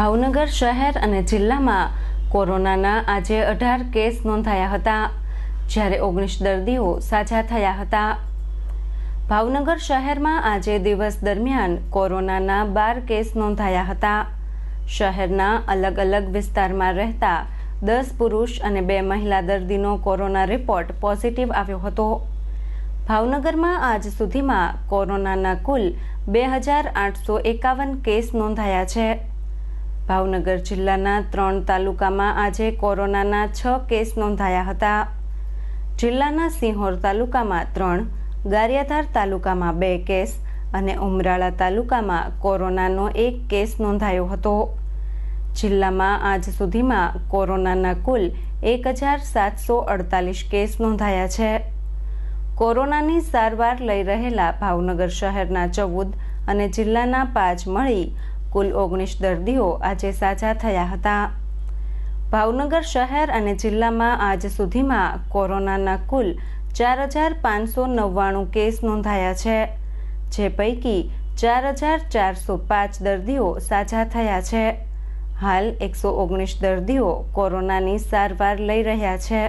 ભાવનગર શહેર અને જિલ્લામાં કોરોનાના આજે અઢાર કેસ નોંધાયા હતા, જ્યારે ઓગણીસ દર્દીઓ સાજા થયા હતા. ભાવનગર શહેરમાં આજે દિવસ દરમિયાન કોરોનાના બાર કેસ નોંધાયા હતા. શહેરના અલગ અલગ વિસ્તારમાં રહેતા દસ પુરુષ અને બે મહિલા દર્દીનો કોરોના રિપોર્ટ પોઝિટિવ આવ્યો હતો. ભાવનગરમાં આજ સુધીમાં કોરોનાના કુલ બે હજાર આઠસો એકાવન કેસ નોંધાયા છે. ભાવનગર જિલ્લાના ત્રણ તાલુકામાં આજે કોરોનાના છ કેસ નોંધાયા હતા. જિલ્લાના સિંહોર તાલુકામાં ત્રણ, ગારિયાધાર તાલુકામાં બે કેસ અને ઉમરાળા તાલુકામાં કોરોનાનો એક કેસ નોંધાયો હતો. જિલ્લામાં આજ સુધીમાં કોરોનાના કુલ એક હજાર સાતસો અડતાલીસ કેસ નોંધાયા છે. કોરોનાની સારવાર લઈ રહેલા ભાવનગર શહેરના ચૌદ અને જિલ્લાના પાંચ મળી કુલ ઓગણીસ દર્દીઓ આજે સાજા થયા હતા. ભાવનગર શહેર અને જિલ્લામાં આજ સુધીમાં કોરોનાના કુલ ચાર હજાર પાંચસો નવ્વાણું કેસ નોંધાયા છે, જે પૈકી ચાર હજાર ચારસો પાંચ દર્દીઓ સાજા થયા છે. હાલ એકસો ઓગણીસ દર્દીઓ કોરોનાની સારવાર લઈ રહ્યા છે.